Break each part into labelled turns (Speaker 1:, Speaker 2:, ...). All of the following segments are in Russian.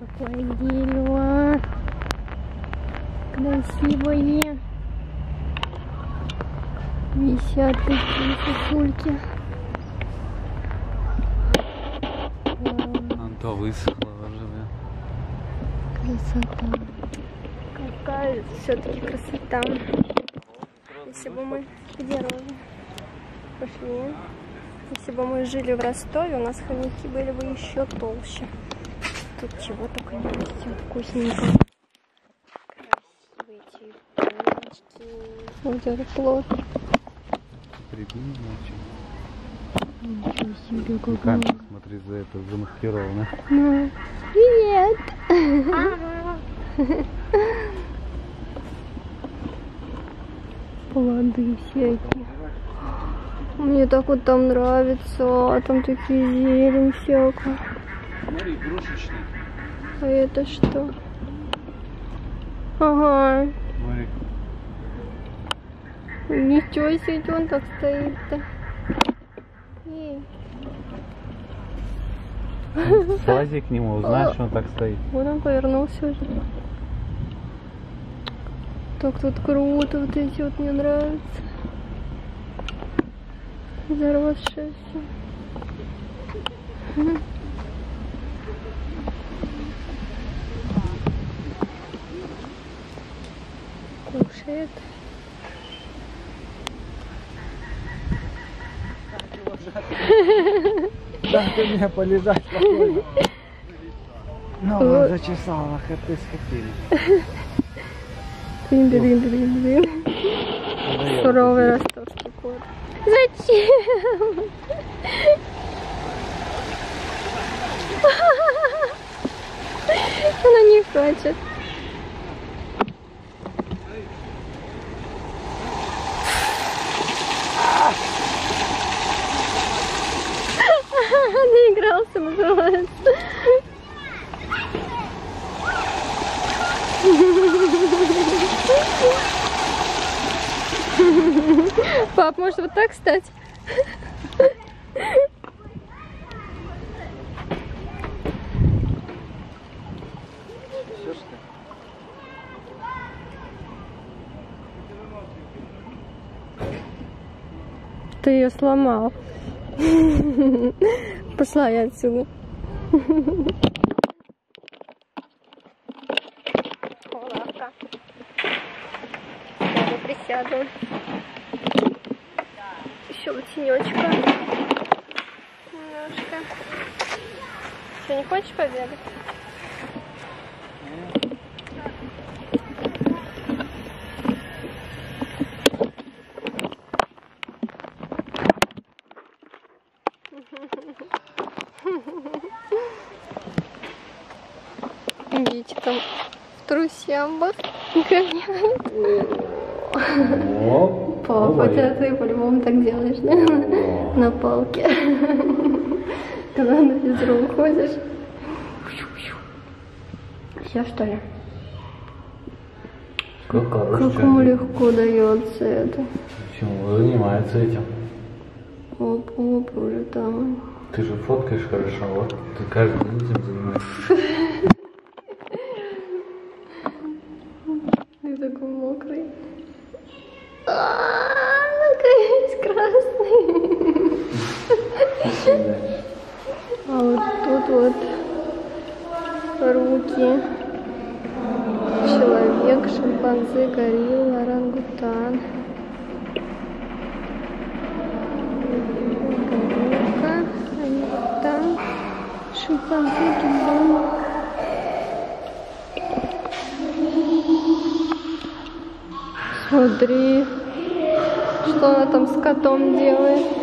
Speaker 1: какое дерево. Красивое. Висят такие сосульки.
Speaker 2: Антон высохла уже, да.
Speaker 1: красота. Какая все-таки красота. Если бы мы где розы? Пошли. Если бы мы жили в Ростове, у нас хомяки были бы еще толще. Тут чего только не растет. Вкусненько. Красивые цветочки. Вот это плод.
Speaker 2: Прикинь.
Speaker 1: Ничего себе, какой.
Speaker 2: Камера, смотри, за это замаскировано.
Speaker 1: Ну, привет! Плоды всякие. Мне так вот там нравится, а там такие зелень всякая.
Speaker 2: Смотри, игрушечный.
Speaker 1: А это что? Ага,
Speaker 2: Смотри.
Speaker 1: ничего себе, он так стоит-то.
Speaker 2: Слази к нему, узнаешь, что он так стоит.
Speaker 1: вот он повернулся уже. Так тут круто, вот эти вот мне нравятся. Заросшие все. Кушает.
Speaker 2: Дайте мне полежать спокойно. Ну,
Speaker 1: Вот.
Speaker 2: зачесала, как ты скотина.
Speaker 1: Дын, дын, дын, дын. Суровый ростовский кот. Зачем? Она не хочет. Пап, может вот так стать?
Speaker 2: Все, что ли?
Speaker 1: Ты ее сломал. Пошла я отсюда. Вот тенечка. Немножко. Что, не хочешь побегать? Видите, там в трусямбах гоняет.
Speaker 2: Оп.
Speaker 1: Папа, это ты по-любому так делаешь, да? На палке. Когда на физру уходишь. Все, что ли?
Speaker 2: Как
Speaker 1: Как ему легко дается это.
Speaker 2: Почему? Занимается этим.
Speaker 1: Оп, оп, уже там.
Speaker 2: Ты же фоткаешь хорошо, вот. Ты каждый день этим занимаешься.
Speaker 1: Ты такой мокрый. А, какой весь красный. А вот тут вот руки. Человек, шимпанзе, горилла, орангутан. Горилка, орангутан, шимпанзе, гибон. Смотри, что она там с котом делает.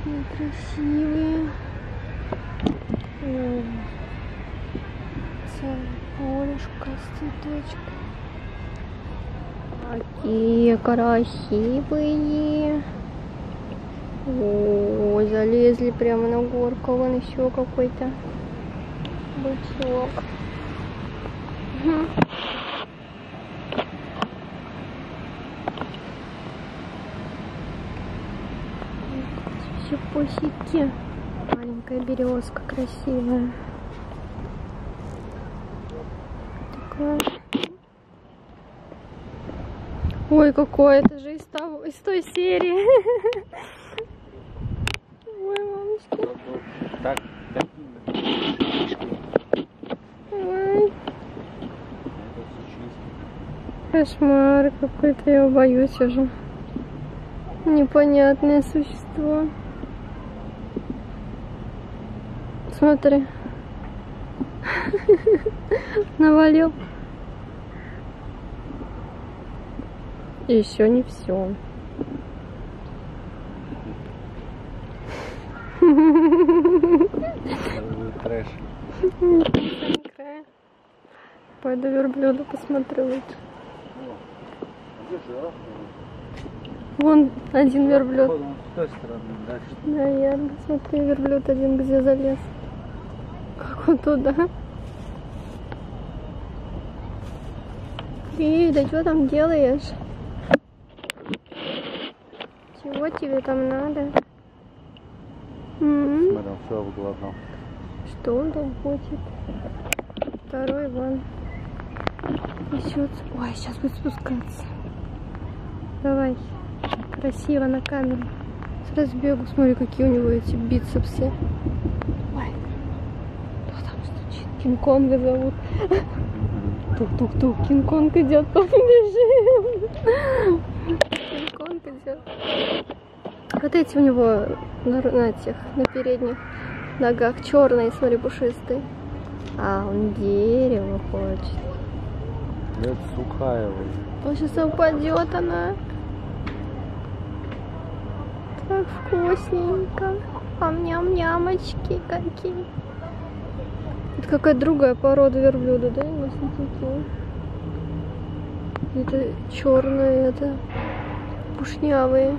Speaker 1: Красные, красивые. М. Целое полюшко с цветочком. Какие красивые. О, залезли прямо на горку. Вон еще какой-то бычок. Мгм. Кустики. Маленькая березка красивая. Такая. Ой, какой, это же из, того, из той серии. Ой, мамочки.
Speaker 2: Так, так.
Speaker 1: Ой. Кошмар какой-то, я боюсь уже. Непонятное существо. Смотри. Навалил. И еще не все.
Speaker 2: Трэш.
Speaker 1: Пойду верблюда посмотрю лучше. Вон один верблюд.
Speaker 2: Походу, с той стороны, дальше.
Speaker 1: Наверное, смотри, верблюд один где залез. Как он туда? Эй, да что там делаешь? Чего тебе там надо? М?
Speaker 2: Смотри, все в глаза.
Speaker 1: Что он там хочет? Второй вон. Несется. Ой, сейчас будет спускаться. Давай. Красиво на камеру. С разбегу. Смотри, какие у него эти бицепсы. Ой. Кто там стучит? Кинг-Конга зовут. Тук-тук-тук. Кинг-Конг идет. Побежим. Кинг-Конг идет. Вот эти у него на, на этих, на передних ногах черные, смотри, пушистые. А он дерево хочет.
Speaker 2: Это сухая вот.
Speaker 1: Он сейчас упадет она. Так вкусненько. А ням-нямочки какие. Это какая другая порода верблюда, да? У нас не такие. Это черные, это пушнявые.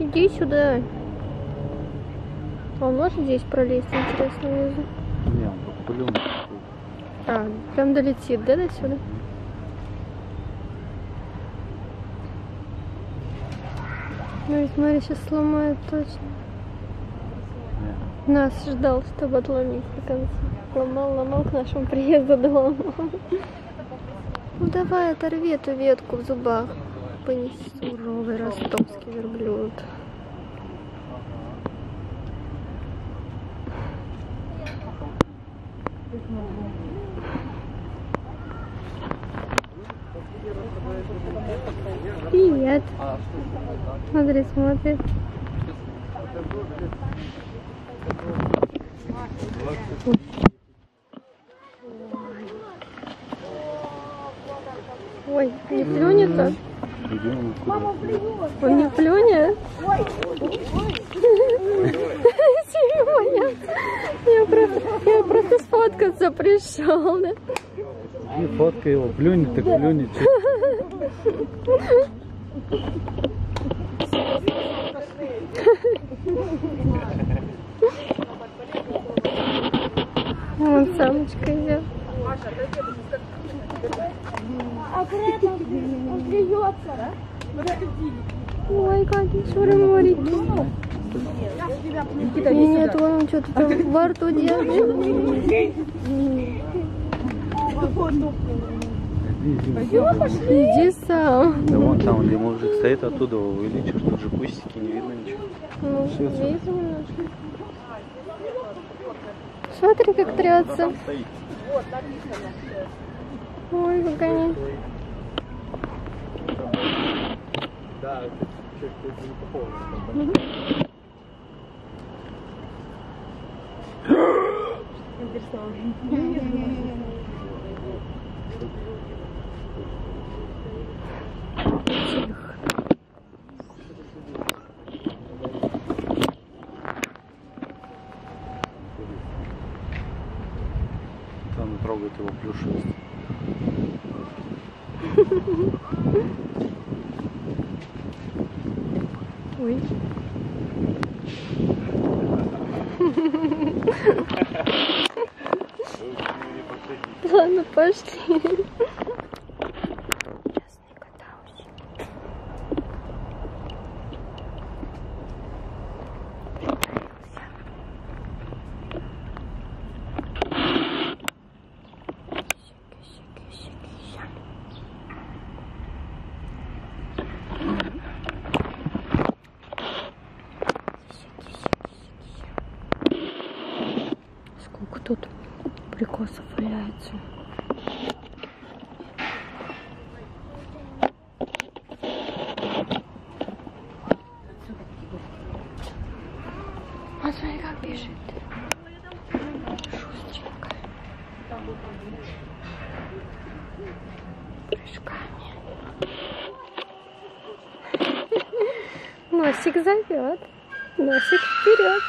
Speaker 1: Иди сюда. А может здесь пролезть, интересно, внизу?
Speaker 2: Не, он только плюнул.
Speaker 1: А, прям долетит, да, до сюда? Ну, ведь смотри, сейчас сломает точно. Нас ждал, чтобы отломить до конца. Ломал, ломал, к нашему приезду доломал. Ну давай, оторви эту ветку в зубах. Понеси. Суровый ростовский верблюд. Привет. Смотри, смотрит. Ой, не плюнет он?
Speaker 2: Идем куда?
Speaker 1: Он не плюнет? Сегодня я просто, я просто сфоткаться пришел, да?
Speaker 2: Не фоткай его, плюнет, так плюнет. чё.
Speaker 1: Вон самочка идет.
Speaker 3: Аккуратно, он плюется?
Speaker 1: Ой, какие шуры-морики. Нет, нет, вон он что-то там во рту держит.
Speaker 2: Иди,
Speaker 1: сам.
Speaker 2: Да вон там, где мужик стоит, оттуда увеличишь, тут же кустики, не видно ничего.
Speaker 1: Ну, видно немножко. Смотри, как трется.
Speaker 2: Стоит.
Speaker 1: Ой, как они.
Speaker 2: Да, это что-то не похоже. Его плюшист.
Speaker 1: Ой. Ладно, пошли. Сейчас не катался. Абрикосов валяется. А смотри, как бежит. Шустренькая. Прыжками. Носик зовет. Носик вперед.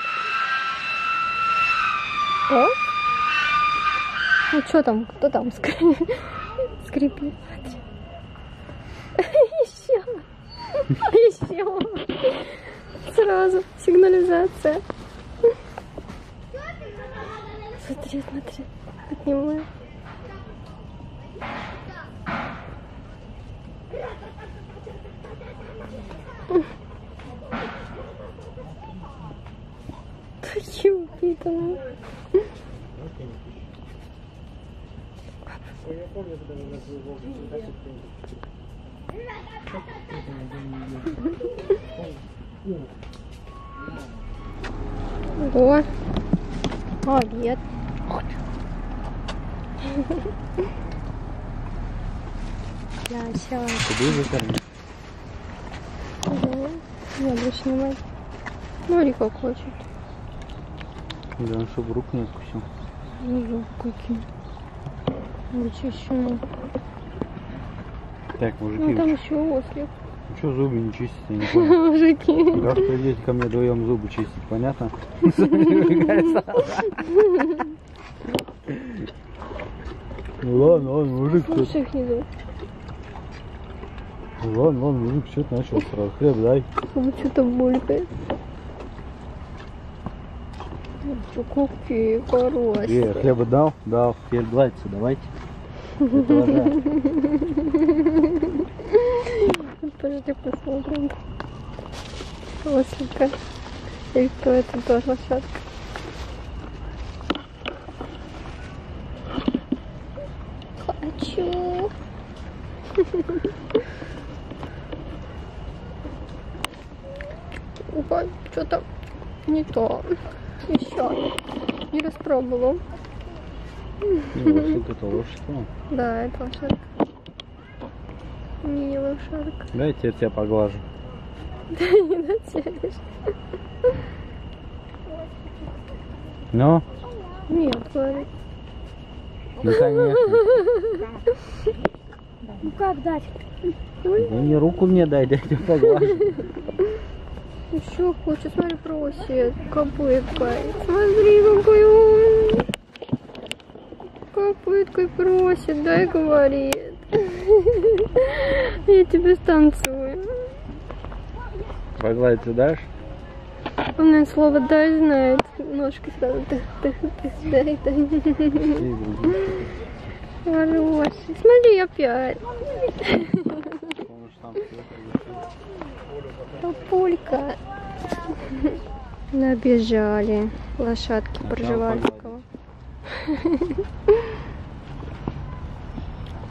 Speaker 1: Оп. Ну что там, кто там скри- скрипит? Еще. Еще. Сразу сигнализация. Смотри, смотри. Поднимаю. Такие упитанные. О, обед. Яся.
Speaker 2: Куди закорми?
Speaker 1: Ага. Я не могу. Смотри, как хочет.
Speaker 2: Да, он чтобы рук не откусил.
Speaker 1: Ну, какие. Вычищено.
Speaker 2: Так,
Speaker 1: Ну,
Speaker 2: мужики,
Speaker 1: там
Speaker 2: вы
Speaker 1: еще ослик.
Speaker 2: чё- что зубы не чистите, не понял.
Speaker 1: Мужики.
Speaker 2: Как придете ко мне вдвоем зубы чистить, понятно? Ну ладно, ладно, мужик,
Speaker 1: Слушай, их не зовут.
Speaker 2: Ну ладно, ладно, мужик, что ты начал сразу? Хлеб дай.
Speaker 1: Он что-то булькает. Что, какие
Speaker 2: Е,
Speaker 1: хорошие.
Speaker 2: хлеба дал? Дал. Теперь давайте.
Speaker 1: Подожди, посмотрим. Ослика. И кто это тоже лошадка? Хочу. Ой, что-то не то. Еще. Не распробовала.
Speaker 2: Не, лошадь это лошадь.
Speaker 1: Да, это лошадка. Не лошадка.
Speaker 2: Дайте я тебя поглажу.
Speaker 1: Не дотянешь.
Speaker 2: Ну,
Speaker 1: Нет, говорит.
Speaker 2: ну конечно.
Speaker 3: Ну как дать?
Speaker 2: Ну не руку мне дай, дай я поглажу.
Speaker 1: Еще хочет, смотри, просит копыткой. Смотри, какой умный. Копыткой просит, дай, говорит. Я тебе станцую.
Speaker 2: Погладиться дашь?
Speaker 1: Он, наверное, слово дай знает. Ножкой сразу тых, тых, тых, дай, дай.
Speaker 2: И.
Speaker 1: Хороший. Смотри, опять. Папулька. Набежали лошадки
Speaker 2: Сначала
Speaker 1: Пржевальского.
Speaker 2: Ага.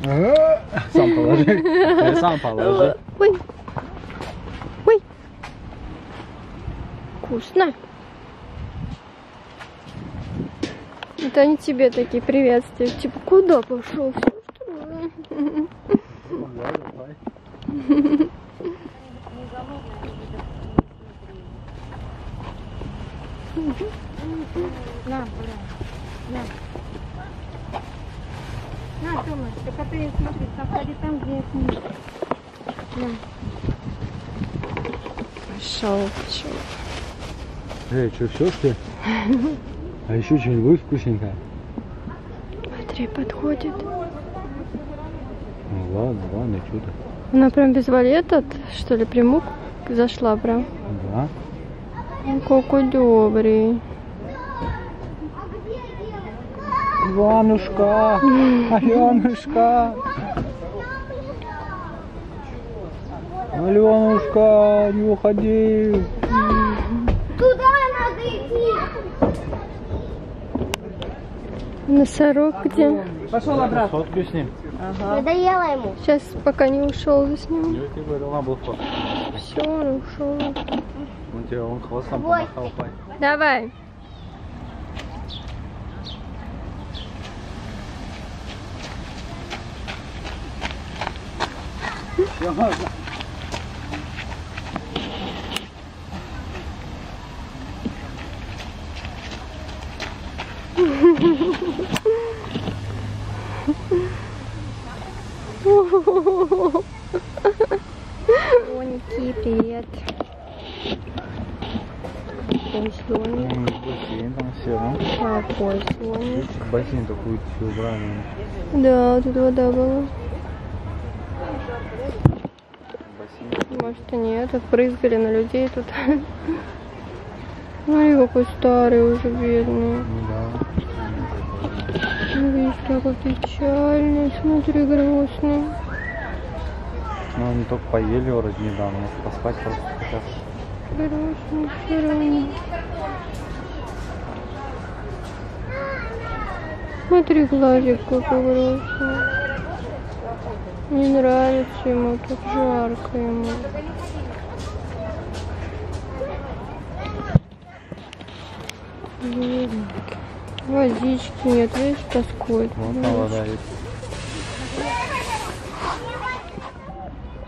Speaker 2: Сам положи. Сам положи.
Speaker 1: Ой. Ой. Вкусно. Это они тебе такие приветствия. Типа, куда пошел? Что ли?
Speaker 3: На, На, Тёма, только ты смотри, сходи там, где книжка.
Speaker 1: Пошел, пошел.
Speaker 2: Эй, что, все что ли? А еще что-нибудь будет вкусненькое?
Speaker 1: Смотри, подходит.
Speaker 2: Ну ладно, ладно, что-то.
Speaker 1: Она прям без валета, что ли, прямук зашла прям.
Speaker 2: Да.
Speaker 1: Ну, Какой добрый.
Speaker 2: Иванушка! Аленушка! Аленушка, не уходи!
Speaker 3: Туда надо идти.
Speaker 1: Носорог где?
Speaker 2: Фотку с ним.
Speaker 3: Надоело ему.
Speaker 1: Сейчас пока не ушел за ним.
Speaker 2: Я тебе говорил, на был фото.
Speaker 1: Все, он ушел.
Speaker 2: Он тебе, он хвостом помахал.
Speaker 1: Давай.
Speaker 2: Все можно.
Speaker 1: Слоники, привет. Ой, слоник.
Speaker 2: Бассейн там все.
Speaker 1: Какой слоник.
Speaker 2: Бассейн такой убрали.
Speaker 1: Да, тут вода была.
Speaker 2: Бассейн.
Speaker 1: Может, они это прызгали на людей тут. Смотри, какой старый уже бедный.
Speaker 2: Ну.
Speaker 1: Видишь, какой печальный. Смотри, грустный.
Speaker 2: Ну они только поели вроде недавно. Может поспать просто хотят.
Speaker 1: Грустный все равно. Смотри, глазик какой грустный. Не нравится ему, тут жарко ему. Водички нет, видишь, тоскует.
Speaker 2: Вот там вода есть.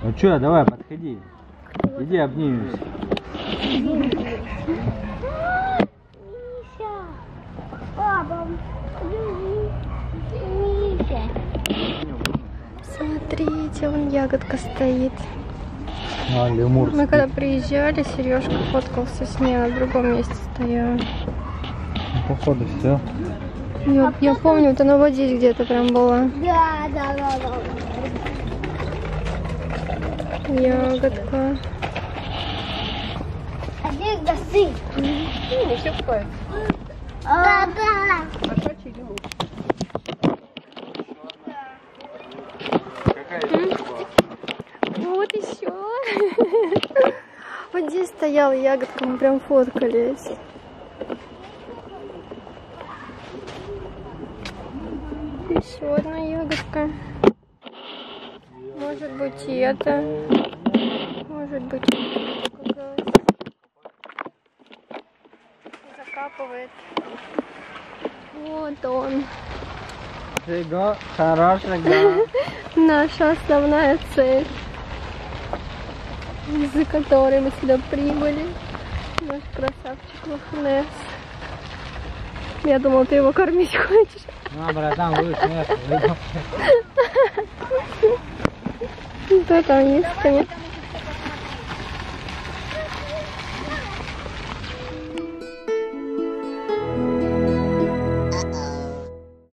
Speaker 2: Ну что, давай, подходи. Иди обнимемся.
Speaker 1: Смотрите, вон ягодка стоит.
Speaker 2: А, лемур.
Speaker 1: Мы когда приезжали, Сережка фоткался с ней, на другом месте стоял.
Speaker 2: Ну, походу все.
Speaker 1: Я, я помню, это на воде где-то прям была.
Speaker 3: Да, да, да, да.
Speaker 1: Ягодка.
Speaker 3: А здесь досы.
Speaker 1: Не все входит.
Speaker 3: Да, да.
Speaker 1: Вот еще. Вот здесь стояла ягодка, мы прям фоткались. Еще одна ягодка. Может быть и это. Может быть. Закапывает. Вот он.
Speaker 2: Фига, хорошего.
Speaker 1: Наша основная цель, из-за которой мы сюда прибыли. Наш красавчик Лохнесс. Я думала, ты его кормить хочешь.
Speaker 2: Ну, братан, будешь нет.
Speaker 1: Кто там есть, конечно.